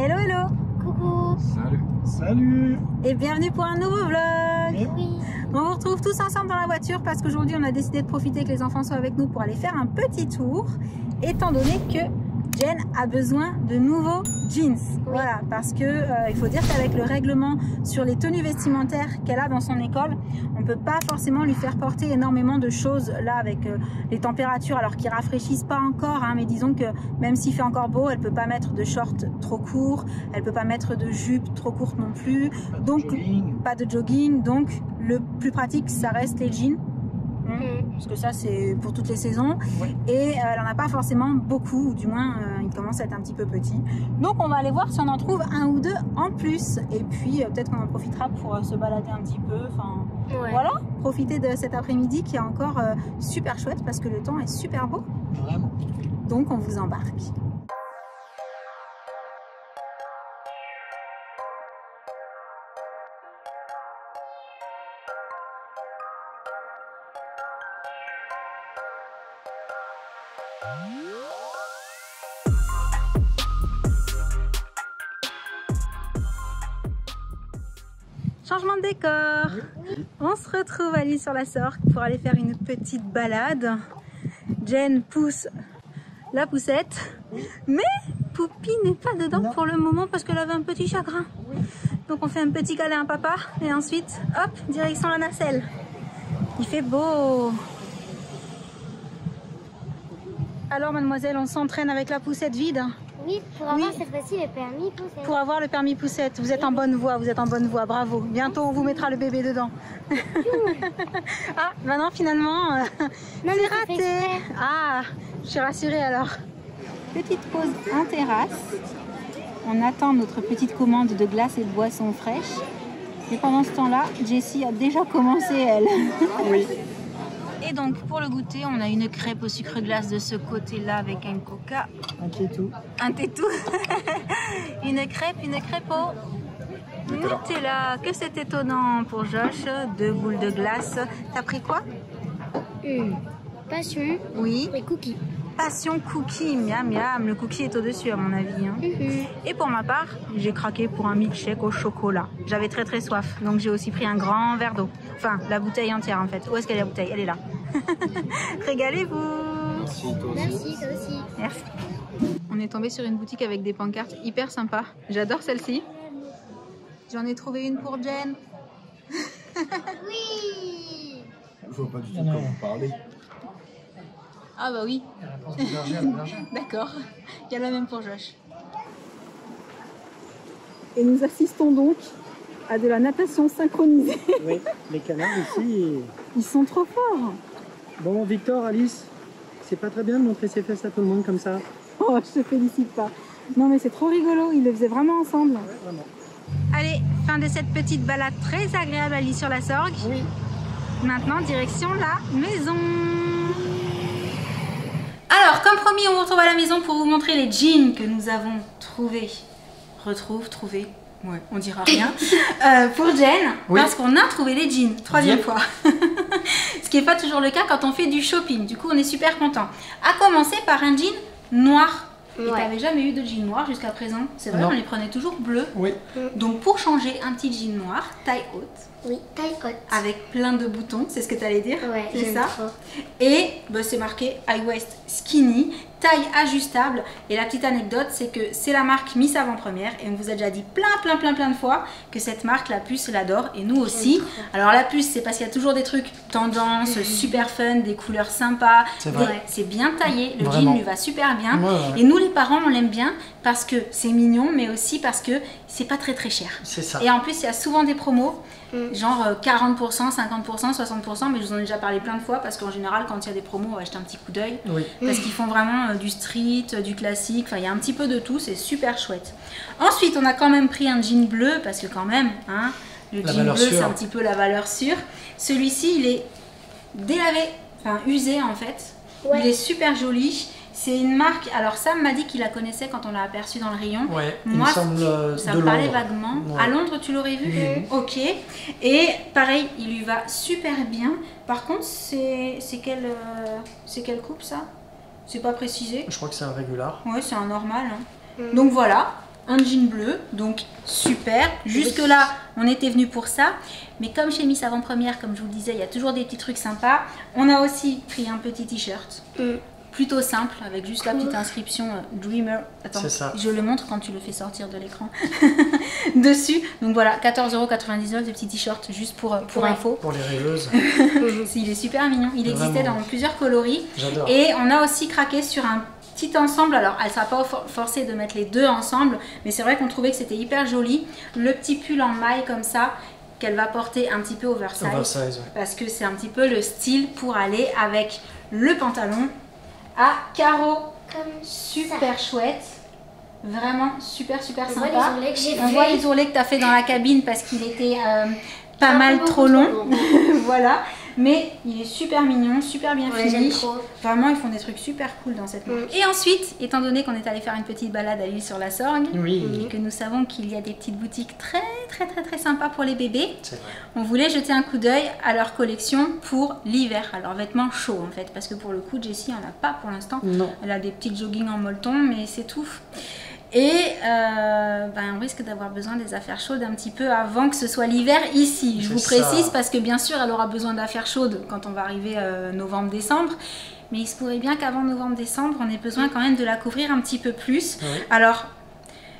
Hello hello Coucou. Salut. Salut Et bienvenue pour un nouveau vlog Oui. On vous retrouve tous ensemble dans la voiture parce qu'aujourd'hui on a décidé de profiter que les enfants soient avec nous pour aller faire un petit tour étant donné que Jen a besoin de nouveaux jeans. Voilà, parce que euh, il faut dire qu'avec le règlement sur les tenues vestimentaires qu'elle a dans son école, on peut pas forcément lui faire porter énormément de choses là avec euh, les températures alors qu'ils rafraîchissent pas encore, hein, mais disons que même s'il fait encore beau, elle peut pas mettre de shorts trop courts, elle peut pas mettre de jupe trop courte non plus, Pas donc pas de jogging, donc le plus pratique ça reste les jeans. Parce que ça c'est pour toutes les saisons. Oui. et euh, elle en a pas forcément beaucoup ou du moins euh, il commence à être un petit peu petit. Donc on va aller voir si on en trouve un ou deux en plus. Et puis euh, peut-être qu'on en profitera pour se balader un petit peu. Enfin Ouais. voilà. Profiter de cet après-midi qui est encore super chouette parce que le temps est super beau. Vraiment. donc on vous embarque Changement de décor. On se retrouve à l'île sur la Sorgue pour aller faire une petite balade. Jen pousse la poussette, mais Poupie n'est pas dedans Non. pour le moment parce qu'elle avait un petit chagrin. Donc on fait un petit câlin à papa et ensuite, hop, direction la nacelle. Il fait beau. Alors mademoiselle, on s'entraîne avec la poussette vide Oui, pour avoir Oui. cette fois-ci le permis poussette. pour avoir le permis poussette. Vous êtes en bonne voie, vous êtes en bonne voie, bravo. Bientôt on vous mettra le bébé dedans. ah, maintenant finalement, euh, Non, c'est raté. Ah, je suis rassurée alors. Petite pause en terrasse. On attend notre petite commande de glace et de boissons fraîches. Et pendant ce temps-là, Jessie a déjà commencé elle. Oui. Et donc pour le goûter, on a une crêpe au sucre glace de ce côté-là avec un coca. Inquiétou. Un tétou. une crêpe, une crêpe au Nutella. Que c'est étonnant pour Josh. Deux boules de glace. T'as pris quoi? Hum. Passion Oui. et cookies. Passion cookie. Miam miam. Le cookie est au-dessus à mon avis. hein. Et pour ma part, j'ai craqué pour un milkshake au chocolat. J'avais très très soif. Donc j'ai aussi pris un grand verre d'eau. Enfin, la bouteille entière en fait. Où est-ce qu'elle est la bouteille? Elle est là. Régalez-vous. Merci, toi aussi. Merci, toi aussi. Merci. On est tombé sur une boutique avec des pancartes hyper sympas. J'adore celle-ci. J'en ai trouvé une pour Jen. Oui. Je vois pas du tout comment parler. Ah bah oui, La réponse du berger à la bergère. d'accord. Il y a la même pour Josh? Et nous assistons donc à de la natation synchronisée. Oui, les canards ici. Ils sont trop forts. Bon, Victor, Alice, c'est pas très bien de montrer ses fesses à tout le monde comme ça. Oh, je te félicite pas. Non mais c'est trop rigolo, ils le faisaient vraiment ensemble. Ouais, vraiment. Allez, fin de cette petite balade très agréable à l'île sur la Sorgue. Oui. Maintenant, direction la maison. Alors, comme promis, on vous retrouve à la maison pour vous montrer les jeans que nous avons trouvés. Retrouve, trouvé. Ouais, on dira rien. Euh, pour Jen, Oui. parce qu'on a trouvé les jeans, troisième Yep. fois. Ce qui n'est pas toujours le cas quand on fait du shopping. Du coup, on est super content. À commencer par un jean noir. Et Ouais. t'avais jamais eu de jean noir jusqu'à présent. C'est vrai, Non. on les prenait toujours bleus. Oui. Donc pour changer, un petit jean noir, taille haute, Oui, taille haute. avec plein de boutons, c'est ce que tu allais dire Ouais, c'est ça. trop. Et bah, c'est marqué high waist skinny, taille ajustable. Et la petite anecdote, c'est que c'est la marque Miss Avant-Première. Et on vous a déjà dit plein, plein, plein, plein de fois que cette marque, la puce, l'adore. Et nous aussi. Alors la puce, c'est parce qu'il y a toujours des trucs tendance, super fun, des couleurs sympas. C'est Des- vrai. C'est bien taillé. Le Vraiment. jean lui va super bien. Ouais, ouais. Et nous, les parents, on l'aime bien parce que c'est mignon, mais aussi parce que c'est pas très très cher. C'est ça. Et en plus, il y a souvent des promos, Mm. genre euh, 40%, 50%, 60%, mais je vous en ai déjà parlé plein de fois parce qu'en général, quand il y a des promos, on va jeter un petit coup d'œil. Oui. Parce qu'ils font vraiment euh, du street, euh, du classique, enfin il y a un petit peu de tout, c'est super chouette. Ensuite, on a quand même pris un jean bleu parce que quand même, hein, le La jean bleu c'est un petit peu la valeur sûre. Celui-ci, il est délavé, enfin usé en fait. Ouais. Il est super joli. C'est une marque, alors Sam m'a dit qu'il la connaissait quand on l'a aperçu dans le rayon. Ouais, il Moi, me semble euh, Ça de me parlait Londres. vaguement. Ouais. À Londres, tu l'aurais vu Mhm. Ok. Et pareil, il lui va super bien. Par contre, c'est quelle, euh, c'est quelle coupe ça? C'est pas précisé. Je crois que c'est un régular. Ouais, c'est un normal. hein. Mhm. Donc voilà, un jean bleu, donc super. Jusque là, on était venu pour ça. Mais comme chez Miss Avant-Première, comme je vous le disais, il y a toujours des petits trucs sympas. On a aussi pris un petit t-shirt. Mm. Plutôt simple, avec juste la petite inscription euh, Dreamer. Attends, ça. je le montre quand tu le fais sortir de l'écran. Dessus. Donc voilà, 14,99€ des petits t-shirts, juste pour, euh, pour Ouais. info. Pour les rêveuses, Il est super mignon. Il existait Vraiment. dans plusieurs coloris. j'adore. Et on a aussi craqué sur un petit ensemble. Alors, elle sera pas for- forcée de mettre les deux ensemble, mais c'est vrai qu'on trouvait que c'était hyper joli. Le petit pull en maille comme ça, qu'elle va porter un petit peu oversize. Oversize, ouais. Parce que c'est un petit peu le style pour aller avec le pantalon à carreaux. Comme Super chouette. Vraiment super, super On voit sympa. les que On fait. voit les ourlets que tu as fait dans la cabine parce qu'il était euh, pas mal long. trop long. voilà. Mais il est super mignon, super bien Ouais, fini. j'aime trop. Vraiment, ils font des trucs super cool dans cette marque. Et ensuite, étant donné qu'on est allé faire une petite balade à l'île sur la Sorgue, Oui, et que nous savons qu'il y a des petites boutiques très très très très sympas pour les bébés, on voulait jeter un coup d'œil à leur collection pour l'hiver, à leurs vêtements chauds en fait, parce que pour le coup, Jessie en a pas pour l'instant. Non. Elle a des petites jogging en molleton, mais c'est tout. Et euh, ben, on risque d'avoir besoin des affaires chaudes un petit peu avant que ce soit l'hiver ici. Je vous ça. précise parce que bien sûr, elle aura besoin d'affaires chaudes quand on va arriver euh, novembre-décembre. Mais il se pourrait bien qu'avant novembre-décembre, on ait besoin quand même de la couvrir un petit peu plus. Oui. Alors,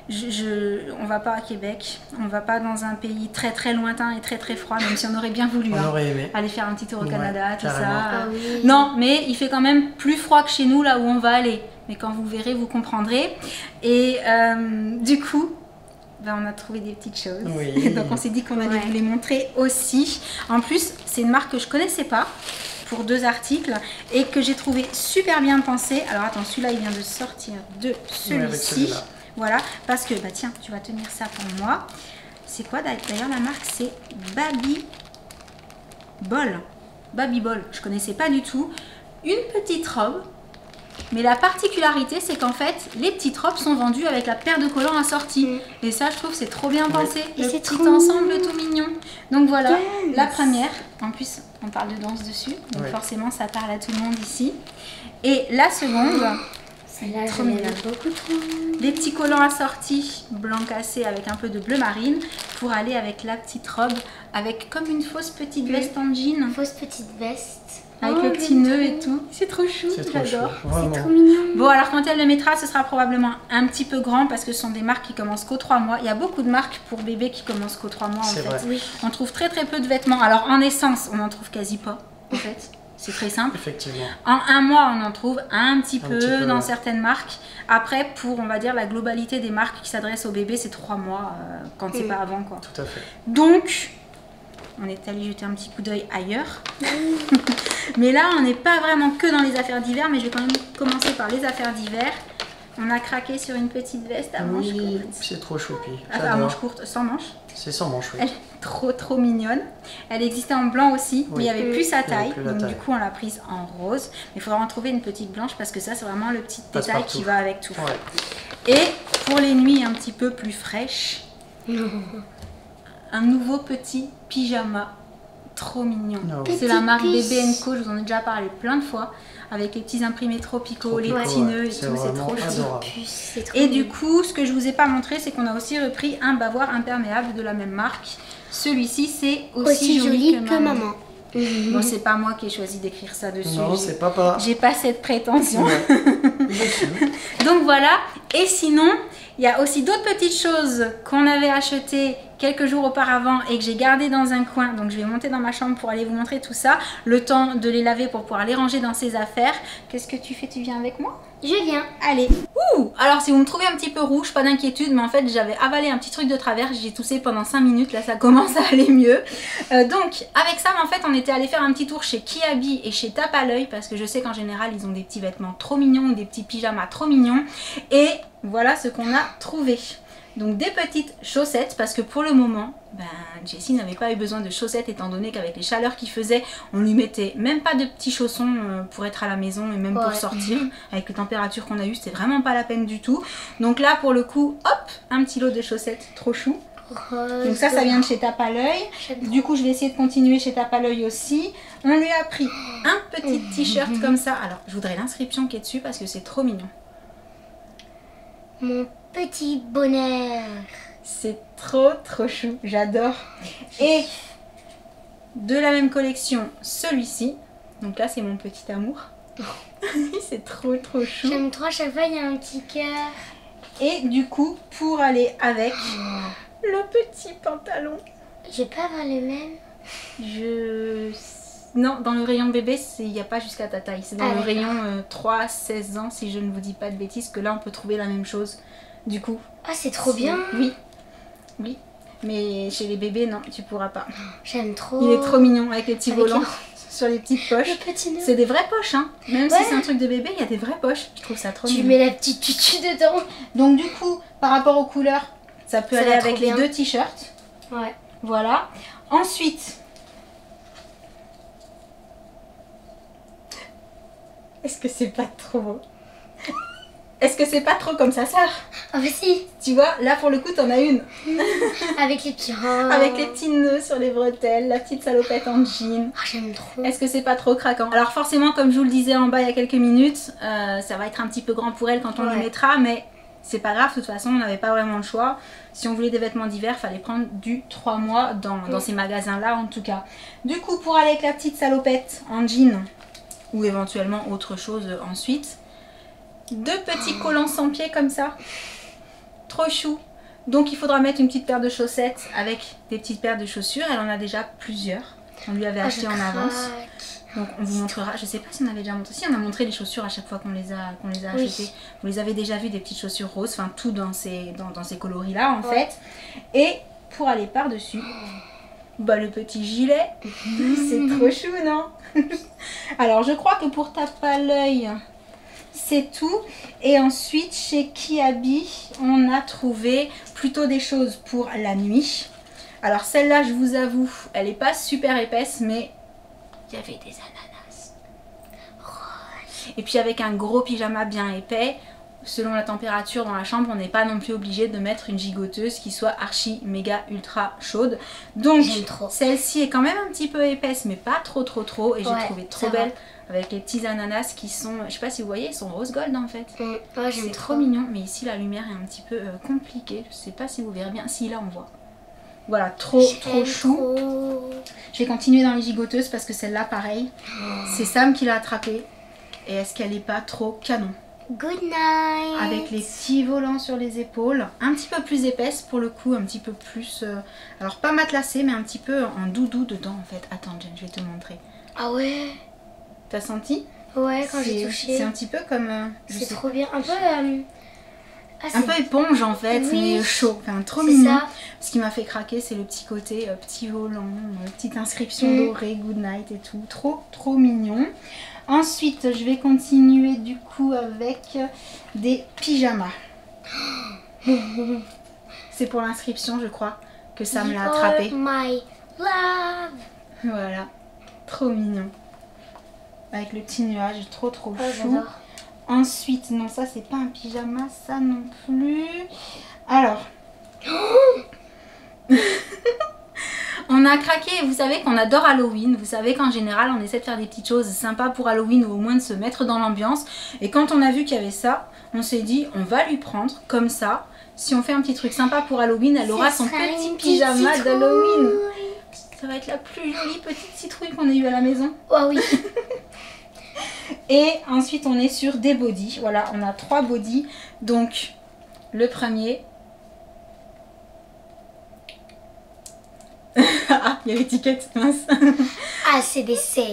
je, je- on va pas à Québec, on va pas dans un pays très très lointain et très très froid, même si on aurait bien voulu. On hein. aurait aimé. Aller faire un petit tour au Ouais, Canada, tout carrément. ça. Ah oui. Non, mais il fait quand même plus froid que chez nous, là où on va aller. Mais quand vous verrez, vous comprendrez. Et euh, du coup, ben, on a trouvé des petites choses. Oui. Donc on s'est dit qu'on allait Ouais. vous les montrer aussi. En plus, c'est une marque que je connaissais pas pour deux articles et que j'ai trouvé super bien pensé. Alors attends, celui-là, il vient de sortir de celui-ci. voilà, parce que, bah tiens, tu vas tenir ça pour moi. C'est quoi d'ailleurs la marque? C'est Baby Ball. Baby Ball, je connaissais pas du tout. Une petite robe. Mais la particularité, c'est qu'en fait, les petites robes sont vendues avec la paire de collants assortie. Mm. Et ça, je trouve, c'est trop bien pensé. Et Le c'est petit ensemble mignon. tout mignon. Donc voilà, Yes. la première. En plus, on parle de danse dessus. Donc Ouais. forcément, ça parle à tout le monde ici. Et la seconde, Celle-là, Trop beaucoup trop. des petits collants assortis blanc cassé avec un peu de bleu marine pour aller avec la petite robe avec comme une fausse petite Mm. veste en jean Fausse petite veste. Avec Oh, le petit nœud et tout. C'est trop chou, j'adore. C'est trop mignon. Bon, alors quand elle le mettra, ce sera probablement un petit peu grand parce que ce sont des marques qui commencent qu'aux 3 mois. Il y a beaucoup de marques pour bébés qui commencent qu'aux 3 mois en C'est fait. vrai. Oui. On trouve très très peu de vêtements. Alors en essence, on n'en trouve quasi pas en fait. C'est très simple. Effectivement. En un mois, on en trouve un petit, Un peu, petit peu, dans ouais. certaines marques. Après, pour on va dire la globalité des marques qui s'adressent aux bébés, c'est 3 mois euh, quand c'est pas avant quoi. Tout à fait. Donc, on est allé jeter un petit coup d'œil ailleurs. mais là, on n'est pas vraiment que dans les affaires d'hiver, mais je vais quand même commencer par les affaires d'hiver. On a craqué sur une petite veste à manches Oui, courtes. c'est trop choupi. Ah, à manches courtes, sans manches. C'est sans manche, oui. Elle est trop trop mignonne. Elle existait en blanc aussi, mais il n'y avait plus sa taille. plus donc taille. du coup, on l'a prise en rose. Mais il faudra en trouver une petite blanche parce que ça, c'est vraiment le petit détail qui va avec tout. Ouais. Et pour les nuits un petit peu plus fraîches, un nouveau petit pyjama. Trop mignon. C'est la marque puce. Bébé Co, je vous en ai déjà parlé plein de fois. Avec les petits imprimés tropicaux, les petits ouais. et C'est tout, c'est trop. Puce, trop Et du coup, ce que je vous ai pas montré, c'est qu'on a aussi repris un bavoir imperméable de la même marque. Celui-ci, c'est aussi, aussi joli que maman. Bon, c'est pas moi qui ai choisi d'écrire ça dessus. Non, c'est papa. J'ai pas cette prétention. Ouais. Donc voilà. Et sinon, il y a aussi d'autres petites choses qu'on avait achetées quelques jours auparavant et que j'ai gardées dans un coin. Donc je vais monter dans ma chambre pour aller vous montrer tout ça. Le temps de les laver pour pouvoir les ranger dans ses affaires. Qu'est-ce que tu fais? Tu viens avec moi? Je viens. Allez. Ouh Alors si vous me trouvez un petit peu rouge, pas d'inquiétude, mais en fait j'avais avalé un petit truc de travers, j'ai toussé pendant 5 minutes, là ça commence à aller mieux. Euh, donc avec ça, en fait on était allé faire un petit tour chez Kiabi et chez Tape à l'œil parce que je sais qu'en général ils ont des petits vêtements trop mignons ou des petits pyjamas trop mignons. Et voilà ce qu'on a trouvé. Donc des petites chaussettes parce que pour le moment, ben, Jessie n'avait pas eu besoin de chaussettes étant donné qu'avec les chaleurs qu'il faisait, on lui mettait même pas de petits chaussons euh, pour être à la maison et même pour sortir. Avec les températures qu'on a eues, c'était vraiment pas la peine du tout. Donc là pour le coup, hop, un petit lot de chaussettes trop chou. Donc ça, ça vient de chez Tape à l'œil. Du coup, je vais essayer de continuer chez Tape à l'œil aussi. On lui a pris un petit t-shirt comme ça. Alors, je voudrais l'inscription qui est dessus parce que c'est trop mignon. Mon petit bonheur. C'est trop trop chou, j'adore. Et de la même collection, celui-ci. Donc là, c'est mon petit amour. c'est trop trop chou. J'aime trop, à chaque fois il y a un petit cœur. Et du coup, pour aller avec le petit pantalon, Je vais pas avoir le même. je... Non, dans le rayon bébé, il n'y a pas jusqu'à ta taille. C'est dans Ah, le rayon euh, 3-16 ans, si je ne vous dis pas de bêtises, que là, on peut trouver la même chose. Du coup. Ah, c'est trop bien. Oui. Oui. Mais chez les bébés, non, tu pourras pas. J'aime trop. Il est trop mignon avec les petits Avec volants les- sur les petites poches. Le petit nœud. C'est des vraies poches, hein. Même Ouais. si c'est un truc de bébé, il y a des vraies poches. Je trouve ça trop Tu mignon. mets la petite tutu dedans. Donc du coup, par rapport aux couleurs, ça peut Ça aller avec les deux t-shirts. Ouais. Voilà. Ensuite, est-ce que c'est pas trop beau? Est-ce que c'est pas trop comme sa sœur Ah, bah si. Tu vois, là pour le coup, t'en as une. Avec les petits. Avec les petits nœuds sur les bretelles, la petite salopette en jean. Ah, j'aime trop. Est-ce que c'est pas trop craquant? Alors forcément, comme je vous le disais en bas il y a quelques minutes, euh, ça va être un petit peu grand pour elle quand on Ouais. le mettra, mais c'est pas grave, de toute façon, on n'avait pas vraiment le choix. Si on voulait des vêtements d'hiver, fallait prendre du 3 mois dans, dans ces magasins-là en tout cas. Du coup, pour aller avec la petite salopette en jean, ou éventuellement autre chose ensuite, deux petits collants sans pied comme ça. Trop chou. Donc il faudra mettre une petite paire de chaussettes avec des petites paires de chaussures. Elle en a déjà plusieurs. On lui avait Ah, acheté en avance. Donc on vous montrera, je sais pas si on avait déjà montré, si on a montré les chaussures à chaque fois qu'on les a, qu'on les a Oui. achetées. Vous les avez déjà vues, des petites chaussures roses, enfin tout dans ces, dans, dans ces coloris là en Ouais. fait. Et pour aller par-dessus, bah le petit gilet, c'est trop chou non? Alors je crois que pour taper à l'œil, c'est tout. Et ensuite chez Kiabi, on a trouvé plutôt des choses pour la nuit. Alors celle-là, je vous avoue, elle est pas super épaisse, mais il y avait des ananas. Et puis avec un gros pyjama bien épais, selon la température dans la chambre, on n'est pas non plus obligé de mettre une gigoteuse qui soit archi méga ultra chaude. Donc celle-ci est quand même un petit peu épaisse, mais pas trop trop trop. Et j'ai trouvé trop va. belle avec les petits ananas qui sont, je sais pas si vous voyez, ils sont rose gold en fait. Mm, Ouais, C'est trop trop. mignon, mais ici la lumière est un petit peu euh, compliquée. Je sais pas si vous verrez bien. Si là on voit. Voilà, trop trop chou. trop. Je vais continuer dans les gigoteuses parce que celle-là, pareil, c'est Sam qui l'a attrapée. Et est-ce qu'elle est pas trop canon? Good night. Avec les petits volants sur les épaules, un petit peu plus épaisse pour le coup, un petit peu plus. euh, alors pas matelassée, mais un petit peu en doudou dedans en fait. Attends, Jen, je vais te montrer. Ah ouais. T'as senti? Ouais, quand j'ai touché. C'est un petit peu comme. euh, C'est trop bien. Un peu. euh, Un c'est- peu éponge en fait, Oui. mais chaud. Enfin, trop mignon. ça. Ce qui m'a fait craquer, c'est le petit côté euh, petit volant, euh, petite inscription Mm. dorée, good night et tout. Trop, trop mignon. Ensuite, je vais continuer du coup avec des pyjamas. c'est pour l'inscription, je crois, que ça me l'a attrapé. My love. Voilà, trop mignon. Avec le petit nuage, trop trop Oh, chou. Ensuite, non, ça c'est pas un pyjama, ça non plus. Alors. on a craqué, vous savez qu'on adore Halloween. Vous savez qu'en général, on essaie de faire des petites choses sympas pour Halloween ou au moins de se mettre dans l'ambiance. Et quand on a vu qu'il y avait ça, on s'est dit, on va lui prendre comme ça. Si on fait un petit truc sympa pour Halloween, elle aura son petit pyjama d'Halloween. Ça va être la plus jolie petite citrouille qu'on ait eue à la maison. Oh oui. Et ensuite, on est sur des bodys. Voilà, on a trois bodys. Donc, le premier. ah, il y a l'étiquette, mince. Ah, c'est des C.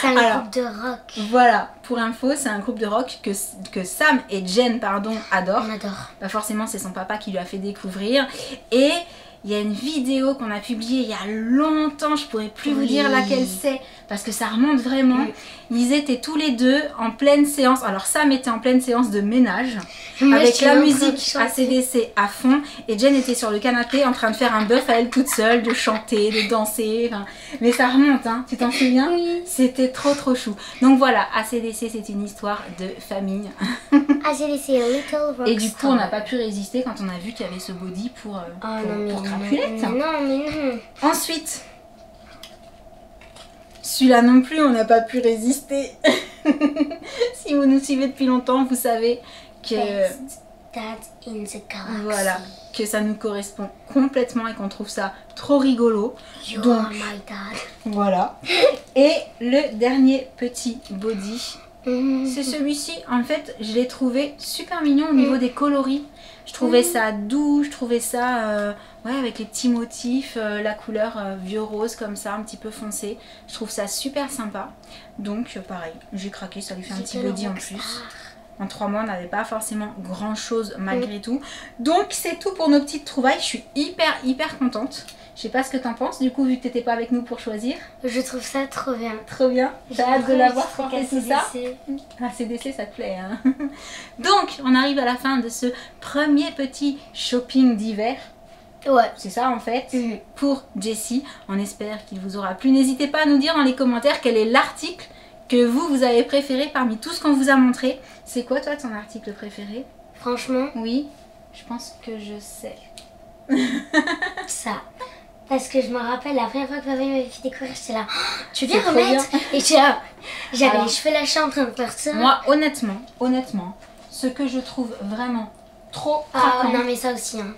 C'est un Alors. groupe de rock. voilà, pour info, c'est un groupe de rock que, que Sam et Jen pardon, adorent. On adore. Bah forcément, c'est son papa qui lui a fait découvrir. Et il y a une vidéo qu'on a publiée il y a longtemps, je pourrais plus vous dire laquelle c'est, parce que ça remonte vraiment. Oui. Ils étaient tous les deux en pleine séance. Alors Sam était en pleine séance de ménage, Moi, avec la musique. ACDC à fond. Et Jen était sur le canapé en train de faire un bœuf à elle toute seule, de chanter, de danser. enfin, Mais ça remonte, hein. tu t'en souviens? Oui. C'était trop trop chou. Donc voilà, ACDC c'est une histoire de famille. Ah, c'est des C. Little Rock Et du coup, on n'a pas pu résister quand on a vu qu'il y avait ce body pour, euh, Ah pour, non, mais pour non, Crapulette. mais non, mais non. Ensuite, celui-là non plus, on n'a pas pu résister. si vous nous suivez depuis longtemps, vous savez que Best. dad in the galaxy. Voilà, que ça nous correspond complètement et qu'on trouve ça trop rigolo. You Donc- are my dad. Voilà. Et le dernier petit body, Mm. c'est celui-ci. En fait, je l'ai trouvé super mignon au niveau des coloris. Je trouvais ça doux, je trouvais ça euh, ouais, avec les petits motifs, euh, la couleur euh, vieux rose comme ça, un petit peu foncé. Je trouve ça super sympa. Donc, pareil, j'ai craqué, ça lui fait un petit body en plus. En trois mois, on n'avait pas forcément grand chose malgré tout. Donc, c'est tout pour nos petites trouvailles. Je suis hyper, hyper contente. Je sais pas ce que t'en penses, du coup, vu que t'étais pas avec nous pour choisir. Je trouve ça trop bien. Trop bien. J'ai hâte de l'avoir porté tout ça. Ah, CDC, ça te plaît. Hein Donc, on arrive à la fin de ce premier petit shopping d'hiver. Ouais. C'est ça en fait, Mhm. pour Jessie. On espère qu'il vous aura plu. N'hésitez pas à nous dire dans les commentaires quel est l'article que vous, vous avez préféré parmi tout ce qu'on vous a montré. C'est quoi toi ton article préféré? Franchement, Oui, je pense que je sais. ça. Parce que je me rappelle la première fois que papa m'avait fait découvrir, j'étais là. Oh, tu trop remettre Et. J'avais les cheveux lâchés en train de ça. Moi, honnêtement, honnêtement, ce que je trouve vraiment trop Ah non mais ça aussi. Hein.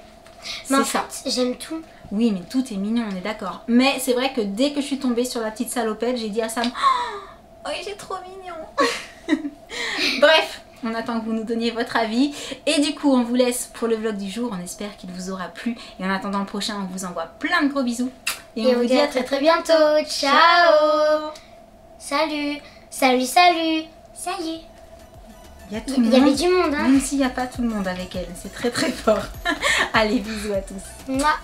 Mais en c'est ça. fait, j'aime tout. Oui, mais tout est mignon, on est d'accord. Mais c'est vrai que dès que je suis tombée sur la petite salopette, j'ai dit à Sam Oh, oui, c'est trop mignon Bref, on attend que vous nous donniez votre avis. Et du coup, on vous laisse pour le vlog du jour. On espère qu'il vous aura plu. Et en attendant le prochain, on vous envoie plein de gros bisous. Et, Et on vous dit à très très bientôt. Ciao. Salut. Salut, salut. Salut. Il y a tout le Il y avait monde. du monde, hein. Même s'il n'y a pas tout le monde avec elle. C'est très très fort. Allez, bisous à tous. Mouah.